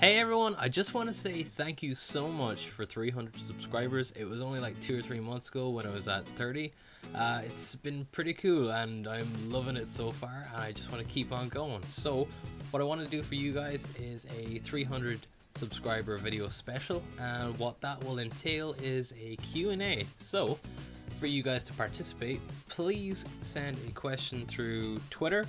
Hey everyone, I just want to say thank you so much for 300 subscribers. It was only like two or three months ago when I was at 30. Uh, it's been pretty cool and I'm loving it so far and I just want to keep on going. So what I want to do for you guys is a 300 subscriber video special and what that will entail is a Q&A. So for you guys to participate, please send a question through Twitter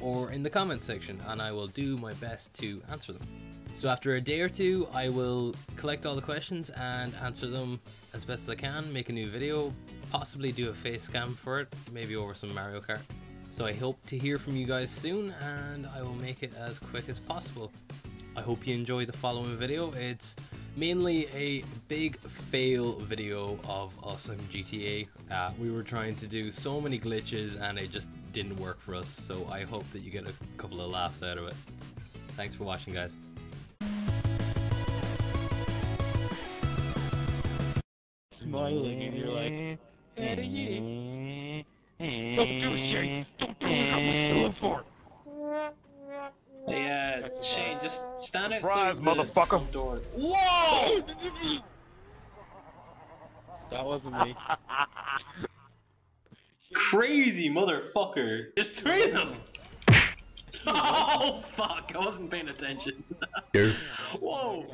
or in the comment section and I will do my best to answer them. So after a day or two, I will collect all the questions and answer them as best as I can, make a new video, possibly do a face cam for it, maybe over some Mario Kart. So I hope to hear from you guys soon and I will make it as quick as possible. I hope you enjoy the following video. It's mainly a big fail video of us in GTA. Uh, we were trying to do so many glitches and it just didn't work for us, so I hope that you get a couple of laughs out of it. Thanks for watching guys. Smiling and you're like, hey, don't do it, Shane. Don't do it. I'm gonna for Hey, uh, Shane, just stand Surprise, outside the motherfucker. front door. Whoa! That wasn't me. Crazy motherfucker! There's three of them! Oh, fuck! I wasn't paying attention. Whoa!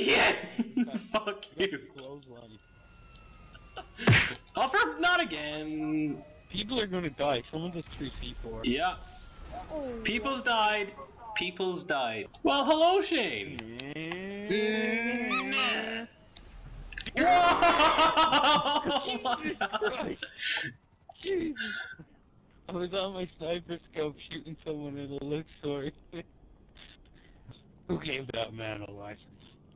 Yeah! fuck you. Clothesline. Offer not again! People are gonna die. Someone does 3C4. Yeah. People's died. People's died. Well, hello, Shane. Mm. my god. Jesus. I was on my sniper scope shooting someone in a look story. Who gave that man a license?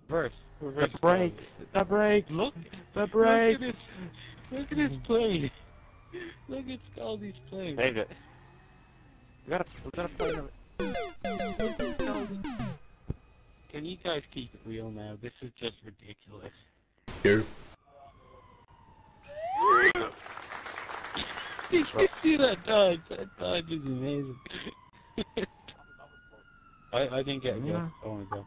Reverse. Reverse. The brake! The brake! Look. The brake! Look at this. Look at his plane. Look at Scaldy's plane. Saved it. We gotta, we gotta find a... Can you guys keep it real now? This is just ridiculous. Did you can see that dive? That dive is amazing. I, I didn't get it. Yeah. I wanna go.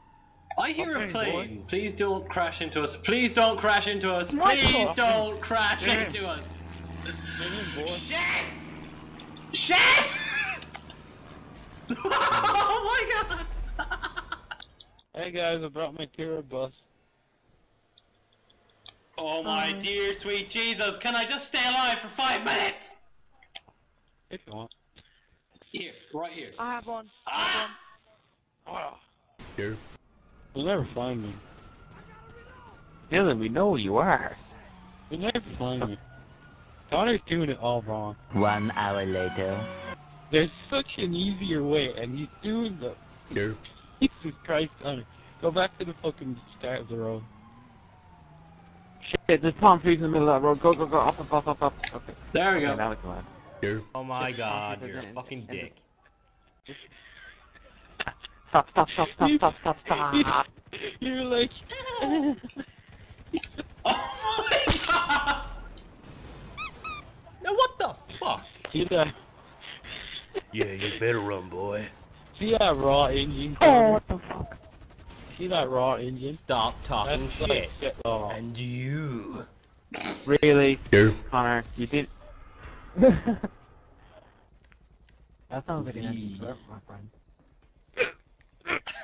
I hear a Okay, plane. Please don't crash into us. Please don't crash into us. Please don't crash Yeah. into us. Get. Shit! Shit! oh my god! Hey guys, I brought my Kira bus. Oh my dear sweet Jesus, can I just stay alive for five minutes? If you want. Here, right here. I have one. Ah! Oh. You'll never find me. Dylan, we know who you are. You'll never find me. Connor's doing it all wrong. One hour later. There's such an easier way, and he's doing the. Jesus Christ, Connor. Go back to the fucking start of the road. Shit, there's palm trees in the middle of that road. Go, go, go. Up, up, up, up, up. Okay. There we Okay, go. now we can land. Oh my god, you're a fucking dick. Stop, stop, stop, stop, stop, stop, stop. You're like. Oh my god! Now what the fuck? See that? Yeah, you better run, boy. See that raw engine? Oh, what the fuck? See that raw engine? Stop talking That's shit. like shit raw. And you. Really? Here. Connor, you did... that sounds like an The- empty threat, my friend.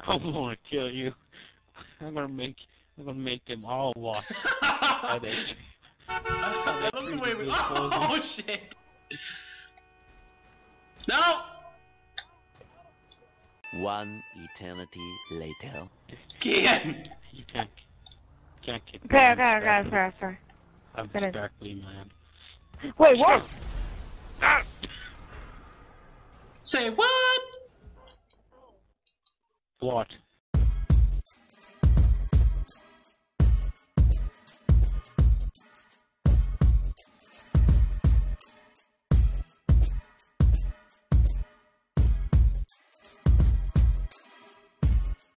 I'm gonna kill you. I'm gonna make. I'm gonna make them all watch. how they- I love the way we. Oh shit! No! One eternity later. Kian! You can't. Can't get. Okay, okay, okay, sorry, sorry. I'm Finish. Sparkly man. Wait, what? Say what? What?